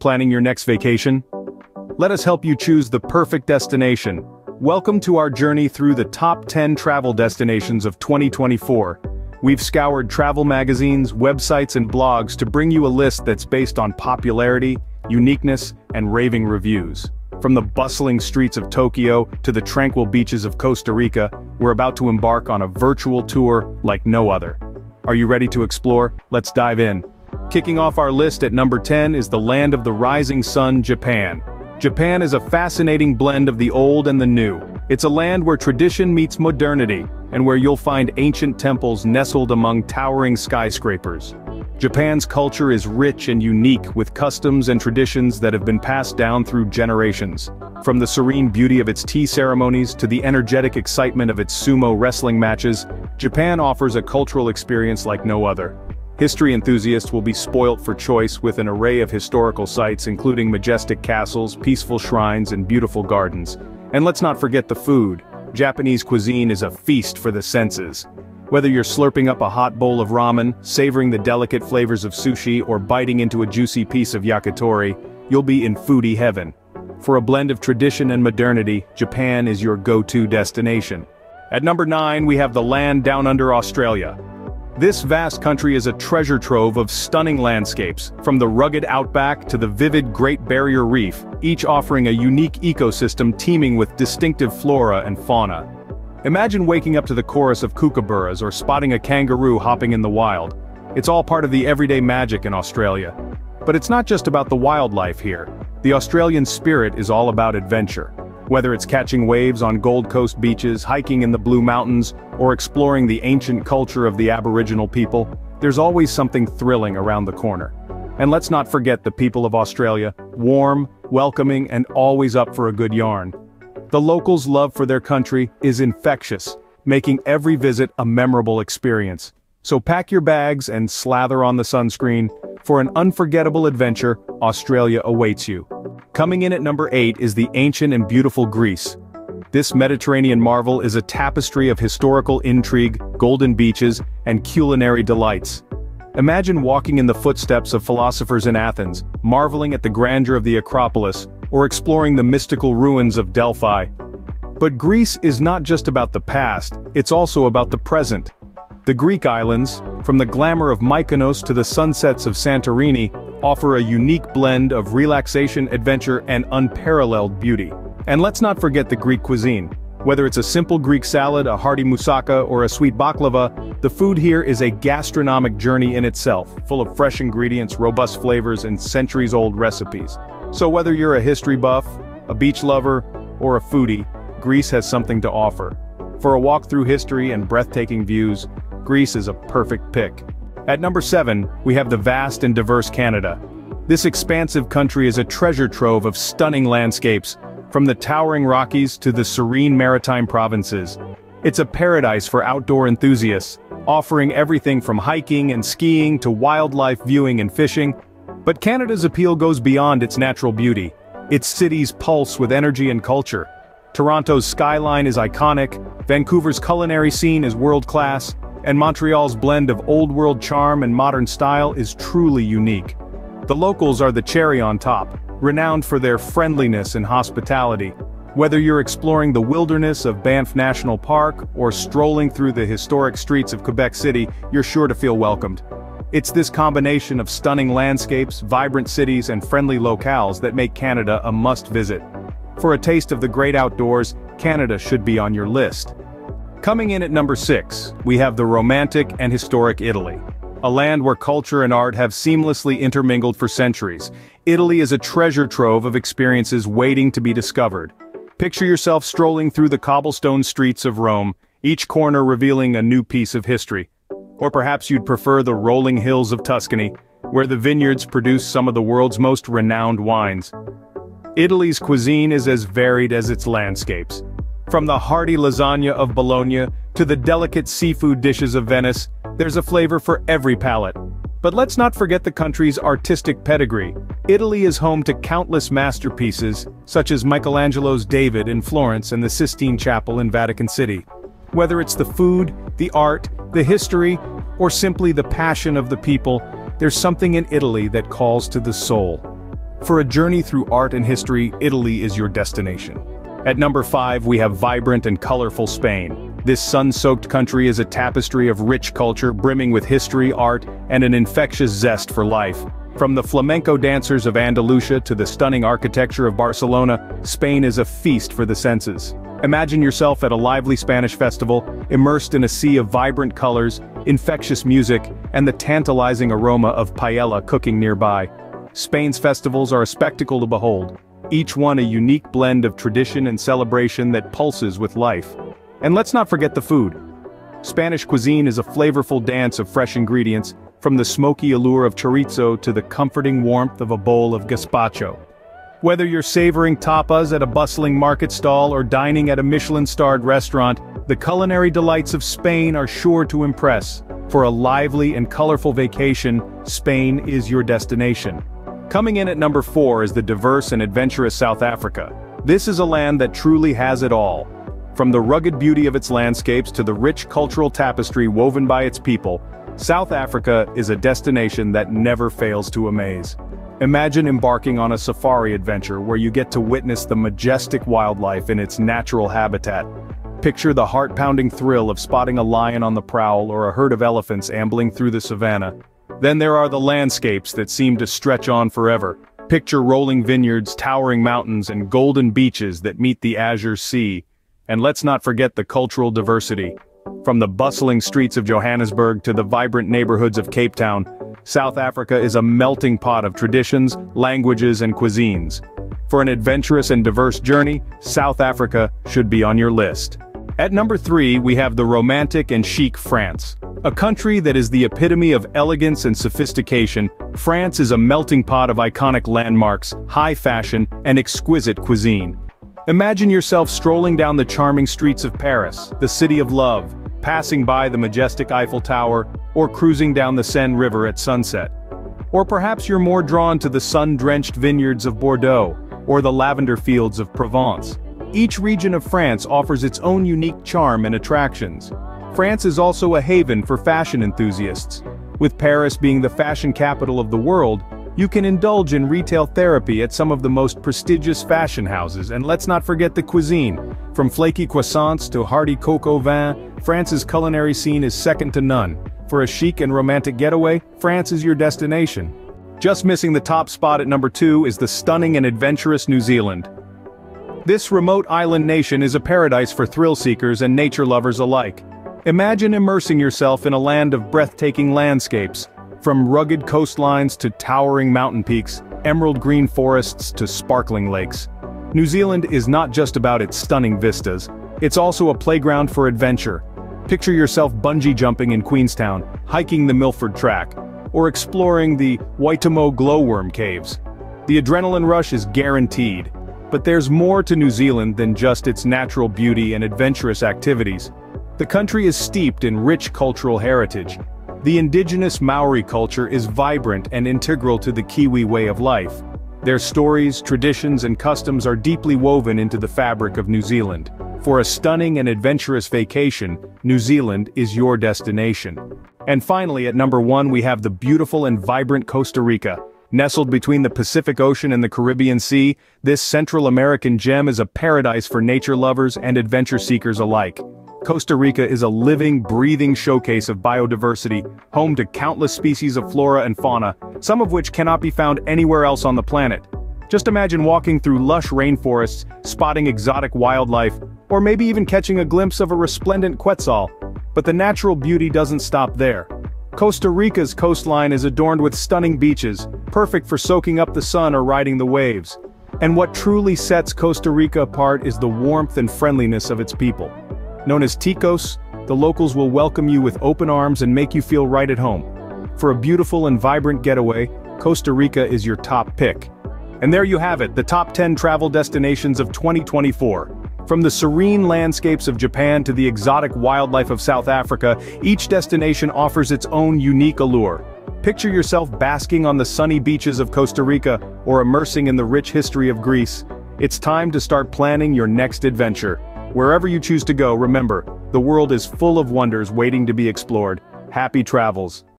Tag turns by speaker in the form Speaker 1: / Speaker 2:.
Speaker 1: Planning your next vacation? Let us help you choose the perfect destination. Welcome to our journey through the top 10 travel destinations of 2024. We've scoured travel magazines, websites and blogs to bring you a list that's based on popularity, uniqueness, and raving reviews. From the bustling streets of Tokyo to the tranquil beaches of Costa Rica, we're about to embark on a virtual tour like no other. Are you ready to explore? Let's dive in. Kicking off our list at number 10 is the land of the rising sun, Japan. Japan is a fascinating blend of the old and the new. It's a land where tradition meets modernity, and where you'll find ancient temples nestled among towering skyscrapers. Japan's culture is rich and unique with customs and traditions that have been passed down through generations. From the serene beauty of its tea ceremonies to the energetic excitement of its sumo wrestling matches, Japan offers a cultural experience like no other. History enthusiasts will be spoilt for choice with an array of historical sites including majestic castles, peaceful shrines and beautiful gardens. And let's not forget the food. Japanese cuisine is a feast for the senses. Whether you're slurping up a hot bowl of ramen, savoring the delicate flavors of sushi or biting into a juicy piece of yakitori, you'll be in foodie heaven. For a blend of tradition and modernity, Japan is your go-to destination. At number 9 we have the land down under Australia. This vast country is a treasure trove of stunning landscapes, from the rugged outback to the vivid Great Barrier Reef, each offering a unique ecosystem teeming with distinctive flora and fauna. Imagine waking up to the chorus of kookaburras or spotting a kangaroo hopping in the wild. It's all part of the everyday magic in Australia. But it's not just about the wildlife here. The Australian spirit is all about adventure. Whether it's catching waves on Gold Coast beaches, hiking in the Blue Mountains, or exploring the ancient culture of the Aboriginal people, there's always something thrilling around the corner. And let's not forget the people of Australia, warm, welcoming and always up for a good yarn. The locals' love for their country is infectious, making every visit a memorable experience. So pack your bags and slather on the sunscreen, for an unforgettable adventure, Australia awaits you. Coming in at number 8 is the ancient and beautiful Greece. This Mediterranean marvel is a tapestry of historical intrigue, golden beaches, and culinary delights. Imagine walking in the footsteps of philosophers in Athens, marveling at the grandeur of the Acropolis, or exploring the mystical ruins of Delphi. But Greece is not just about the past, it's also about the present. The Greek islands, from the glamour of Mykonos to the sunsets of Santorini, offer a unique blend of relaxation, adventure, and unparalleled beauty. And let's not forget the Greek cuisine. Whether it's a simple Greek salad, a hearty moussaka, or a sweet baklava, the food here is a gastronomic journey in itself, full of fresh ingredients, robust flavors, and centuries-old recipes. So whether you're a history buff, a beach lover, or a foodie, Greece has something to offer. For a walk through history and breathtaking views, Greece is a perfect pick. At number 7, we have the vast and diverse Canada. This expansive country is a treasure trove of stunning landscapes, from the towering Rockies to the serene maritime provinces. It's a paradise for outdoor enthusiasts, offering everything from hiking and skiing to wildlife viewing and fishing, but Canada's appeal goes beyond its natural beauty. Its cities pulse with energy and culture. Toronto's skyline is iconic, Vancouver's culinary scene is world-class, and Montreal's blend of old-world charm and modern style is truly unique. The locals are the cherry on top, renowned for their friendliness and hospitality. Whether you're exploring the wilderness of Banff National Park or strolling through the historic streets of Quebec City, you're sure to feel welcomed. It's this combination of stunning landscapes, vibrant cities and friendly locales that make Canada a must-visit. For a taste of the great outdoors, Canada should be on your list. Coming in at number 6, we have the romantic and historic Italy. A land where culture and art have seamlessly intermingled for centuries, Italy is a treasure trove of experiences waiting to be discovered. Picture yourself strolling through the cobblestone streets of Rome, each corner revealing a new piece of history. Or perhaps you'd prefer the rolling hills of Tuscany, where the vineyards produce some of the world's most renowned wines. Italy's cuisine is as varied as its landscapes. From the hearty lasagna of Bologna to the delicate seafood dishes of Venice, there's a flavor for every palate. But let's not forget the country's artistic pedigree. Italy is home to countless masterpieces, such as Michelangelo's David in Florence and the Sistine Chapel in Vatican City. Whether it's the food, the art, the history, or simply the passion of the people, there's something in Italy that calls to the soul. For a journey through art and history, Italy is your destination. At number 5 we have vibrant and colorful Spain. This sun-soaked country is a tapestry of rich culture brimming with history, art, and an infectious zest for life. From the flamenco dancers of Andalusia to the stunning architecture of Barcelona, Spain is a feast for the senses. Imagine yourself at a lively Spanish festival, immersed in a sea of vibrant colors, infectious music, and the tantalizing aroma of paella cooking nearby. Spain's festivals are a spectacle to behold, each one a unique blend of tradition and celebration that pulses with life. And let's not forget the food. Spanish cuisine is a flavorful dance of fresh ingredients, from the smoky allure of chorizo to the comforting warmth of a bowl of gazpacho. Whether you're savoring tapas at a bustling market stall or dining at a Michelin-starred restaurant, the culinary delights of Spain are sure to impress. For a lively and colorful vacation, Spain is your destination. Coming in at number 4 is the diverse and adventurous South Africa. This is a land that truly has it all. From the rugged beauty of its landscapes to the rich cultural tapestry woven by its people, South Africa is a destination that never fails to amaze. Imagine embarking on a safari adventure where you get to witness the majestic wildlife in its natural habitat. Picture the heart-pounding thrill of spotting a lion on the prowl or a herd of elephants ambling through the savannah. Then there are the landscapes that seem to stretch on forever. Picture rolling vineyards, towering mountains, and golden beaches that meet the azure sea. And let's not forget the cultural diversity. From the bustling streets of Johannesburg to the vibrant neighborhoods of Cape Town, South Africa is a melting pot of traditions, languages and cuisines. For an adventurous and diverse journey, South Africa should be on your list. At number 3 we have the romantic and chic France. A country that is the epitome of elegance and sophistication, France is a melting pot of iconic landmarks, high fashion, and exquisite cuisine. Imagine yourself strolling down the charming streets of Paris, the city of love, passing by the majestic Eiffel Tower, or cruising down the Seine River at sunset. Or perhaps you're more drawn to the sun-drenched vineyards of Bordeaux, or the lavender fields of Provence. Each region of France offers its own unique charm and attractions. France is also a haven for fashion enthusiasts. With Paris being the fashion capital of the world, you can indulge in retail therapy at some of the most prestigious fashion houses and let's not forget the cuisine. From flaky croissants to hearty coq au vin, France's culinary scene is second to none. For a chic and romantic getaway, France is your destination. Just missing the top spot at number 2 is the stunning and adventurous New Zealand. This remote island nation is a paradise for thrill seekers and nature lovers alike. Imagine immersing yourself in a land of breathtaking landscapes, from rugged coastlines to towering mountain peaks, emerald green forests to sparkling lakes. New Zealand is not just about its stunning vistas, it's also a playground for adventure. Picture yourself bungee jumping in Queenstown, hiking the Milford Track, or exploring the Waitomo glowworm caves. The adrenaline rush is guaranteed, but there's more to New Zealand than just its natural beauty and adventurous activities. The country is steeped in rich cultural heritage, the indigenous Maori culture is vibrant and integral to the Kiwi way of life. Their stories, traditions and customs are deeply woven into the fabric of New Zealand. For a stunning and adventurous vacation, New Zealand is your destination. And finally at number one we have the beautiful and vibrant Costa Rica. Nestled between the Pacific Ocean and the Caribbean Sea, this Central American gem is a paradise for nature lovers and adventure seekers alike. Costa Rica is a living, breathing showcase of biodiversity, home to countless species of flora and fauna, some of which cannot be found anywhere else on the planet. Just imagine walking through lush rainforests, spotting exotic wildlife, or maybe even catching a glimpse of a resplendent quetzal. But the natural beauty doesn't stop there. Costa Rica's coastline is adorned with stunning beaches, perfect for soaking up the sun or riding the waves. And what truly sets Costa Rica apart is the warmth and friendliness of its people. Known as Ticos, the locals will welcome you with open arms and make you feel right at home. For a beautiful and vibrant getaway, Costa Rica is your top pick. And there you have it, the top 10 travel destinations of 2024. From the serene landscapes of Japan to the exotic wildlife of South Africa, each destination offers its own unique allure. Picture yourself basking on the sunny beaches of Costa Rica or immersing in the rich history of Greece. It's time to start planning your next adventure. Wherever you choose to go, remember, the world is full of wonders waiting to be explored. Happy travels.